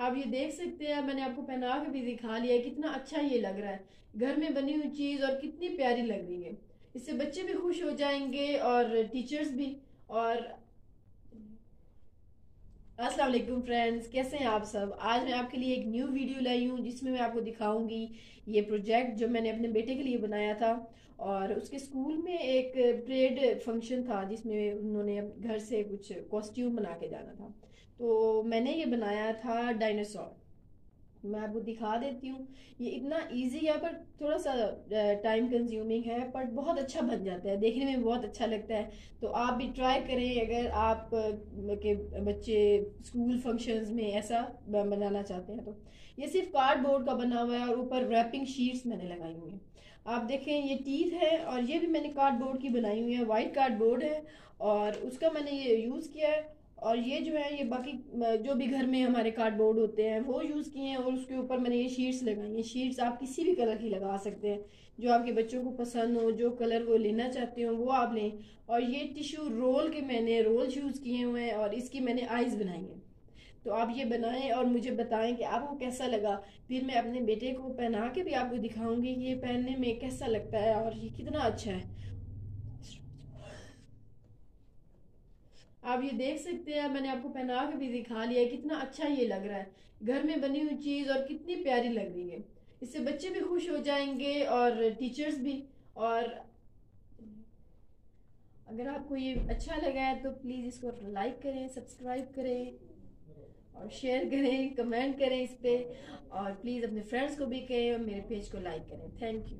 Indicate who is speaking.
Speaker 1: आप ये देख सकते हैं, मैंने आपको पहना के भी दिखा लिया है, कितना अच्छा ये लग रहा है। घर में बनी हुई चीज़ और कितनी प्यारी लग रही है। इससे बच्चे भी खुश हो जाएँगे और टीचर्स भी और वालेकुम फ्रेंड्स, कैसे हैं आप सब? आज मैं आपके लिए एक न्यू वीडियो लाई हूँ, जिसमें मैं आपको दिखाऊँगी ये प्रोजेक्ट जो मैंने अपने बेटे के लिए बनाया था। और उसके स्कूल में एक परेड फ़ंक्शन था, जिसमें उन्होंने घर से कुछ कॉस्ट्यूम बना के जाना था। तो मैंने ये बनाया था डायनासोर मैं आपको दिखा देती हूँ। ये इतना इजी है, पर थोड़ा सा टाइम कंज्यूमिंग है, पर बहुत अच्छा बन जाता है। देखने में बहुत अच्छा लगता है। तो आप भी ट्राई करें, अगर आप के बच्चे स्कूल फ़ंक्शंस में ऐसा बनाना चाहते हैं तो। ये सिर्फ़ कार्डबोर्ड का बना हुआ है और ऊपर रैपिंग शीट्स मैंने लगाई हुई हैं। आप देखें, ये टीथ है और ये भी मैंने कार्डबोर्ड की बनाई हुई है। वाइट कार्डबोर्ड है और उसका मैंने ये यूज़ किया है। और ये जो है, ये बाकी जो भी घर में हमारे कार्डबोर्ड होते हैं, वो यूज़ किए हैं और उसके ऊपर मैंने ये शीट्स लगाई हैं। शीट्स आप किसी भी कलर की लगा सकते हैं। जो आपके बच्चों को पसंद हो, जो कलर वो लेना चाहते हो, वो आप लें। और ये टिश्यू रोल के मैंने रोल यूज़ किए हुए हैं और इसकी मैंने आइज़ बनाई हैं। तो आप ये बनाएँ और मुझे बताएँ कि आपको कैसा लगा। फिर मैं अपने बेटे को पहना के भी आपको दिखाऊँगी कि ये पहनने में कैसा लगता है और ये कितना अच्छा है। आप ये देख सकते हैं, मैंने आपको पहना के भी दिखा लिया है, कितना अच्छा ये लग रहा है। घर में बनी हुई चीज़ और कितनी प्यारी लग रही है। इससे बच्चे भी खुश हो जाएँगे और टीचर्स भी। और अगर आपको ये अच्छा लगा है तो प्लीज़ इसको लाइक करें सब्सक्राइब करें और शेयर करें कमेंट करें इस पर और प्लीज़ अपने फ्रेंड्स को भी कहें और मेरे पेज को लाइक करें। Thank you